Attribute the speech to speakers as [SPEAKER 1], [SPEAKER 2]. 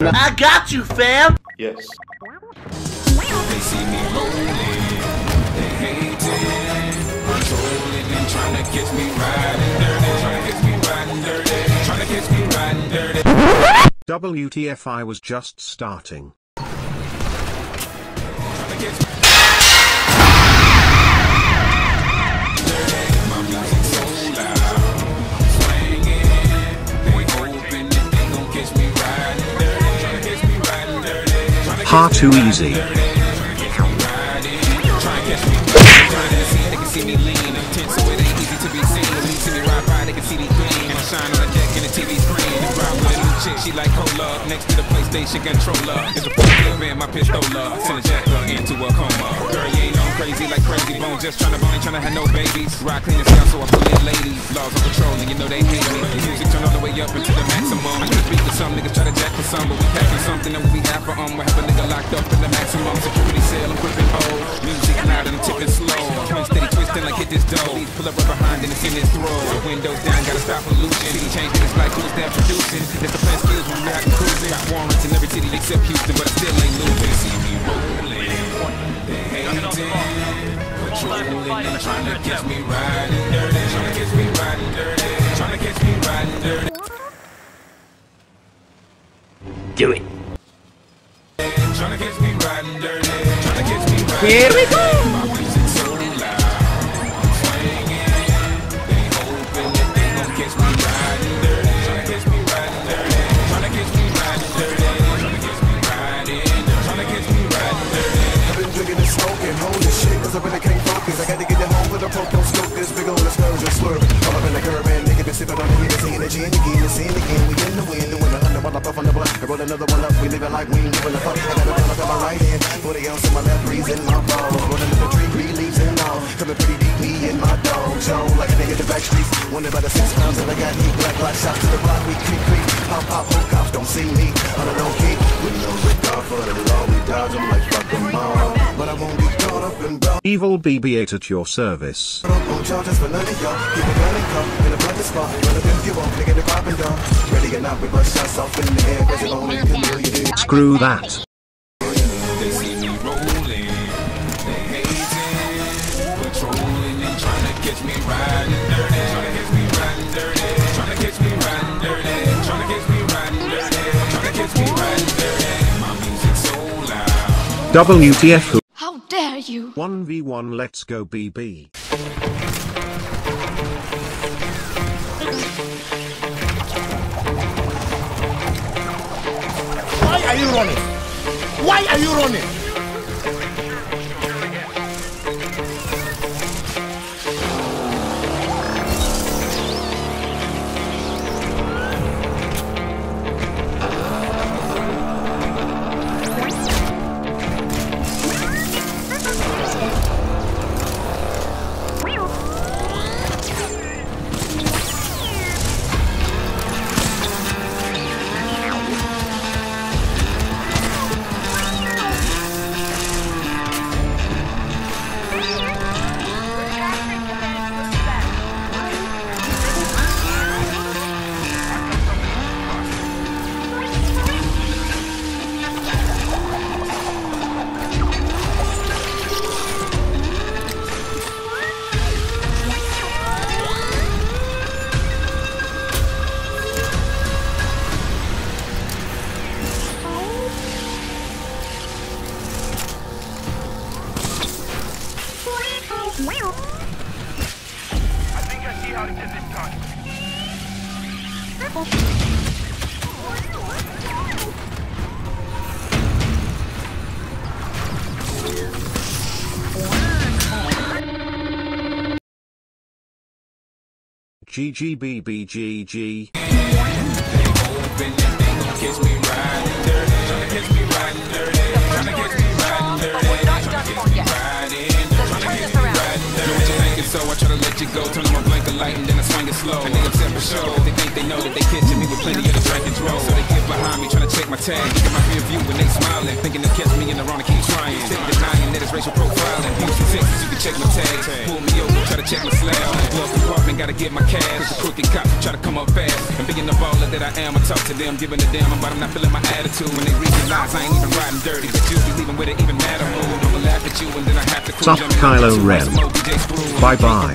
[SPEAKER 1] I got you, fam!
[SPEAKER 2] Yes.
[SPEAKER 3] They see me rolling, they hate it. Controlling and trying to catch me riding dirty. Trying to catch me riding dirty. Trying to catch me riding dirty.
[SPEAKER 4] WTF I was just starting. A too easy.
[SPEAKER 3] she like cola. Next to the PlayStation controller is a clip in my pistola. Send a jacker into a coma. Girl, you ain't on crazy like Krayzie Bone. Just bone, ain't have no babies. Clean so I pull in ladies. Laws control, and you know they hate me. Music up into the maximum. I can speak to some niggas try to jack for some, but we packing something that we have for um. We have a nigga locked up in the maximum security cell. I'm gripping old. Music loud and I'm tipping slow. Twin steady twisting like hit this dough. Pull up right behind and it's in his throat. Windows down, gotta stop pollution. Changing, it's like who's that producing? It's the plan skills when we out cruising. Got warrants in every city except Houston, but I still ain't losing. Me riding
[SPEAKER 1] Here we go!
[SPEAKER 5] Another one up, we living like we ain't giving a. I got a up in my right hand, 40 ounce in my left, in my balls. Rolling in the tree, green leaves and all. Coming pretty deep, me and my dog zone. Like a nigga in the back streets. Wonder about the six pounds that I got heat. Black, black shots to the block, we creep, creep. Pop, pop, hope cops don't see me. On a low key, with no regard for the law. We dodge 'em like fuck 'em all. But I won't be caught up in bro.
[SPEAKER 4] Evil BB-8 at your service.
[SPEAKER 5] On charges for none of y'all. Keep it running, come in a bloody spot. Run up if you want, nigga, the poppin' dog. Ready or not, we bust shots off in the air. Cause it only chameleon do.
[SPEAKER 4] Screw that. WTF
[SPEAKER 6] How dare you?
[SPEAKER 4] 1v1 let's go BB.
[SPEAKER 1] Why are you running? Why are you running?
[SPEAKER 7] I think I see how to get this.
[SPEAKER 4] GGBBGG.
[SPEAKER 6] Turn
[SPEAKER 3] on my blanket light and then I swing it slow. And they upset for sure. They think they know that they catching me with plenty of the drink and draw. So they get behind me trying to check my tag. Look my rear view when they smiling. Thinking to catch me in the wrong, I keep trying. Still denying that it's racial profiling. Houston, Texas, you can check my tag. Pull me over, try to check my slab. Glove compartment,
[SPEAKER 8] gotta get my cash. Cause the crooked cops try to come up fast. And being the baller that I am, I talk to them, giving a damn about them not feeling my attitude. When they realize I ain't even riding dirty, but you be leaving with it even matter mood.
[SPEAKER 3] Sup, Kylo Ren. Bye bye.